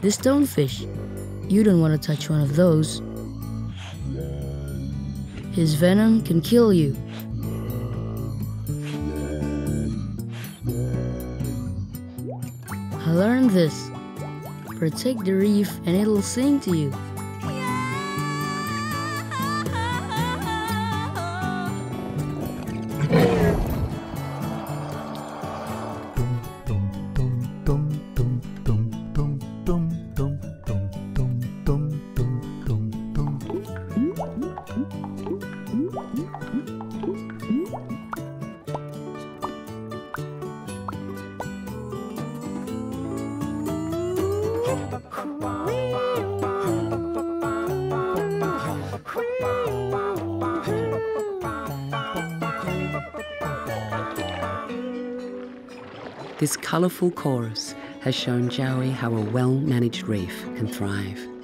The stonefish. You don't want to touch one of those. His venom can kill you. I learned this. Protect the reef and it'll sing to you. This colourful chorus has shown Jawi how a well managed reef can thrive.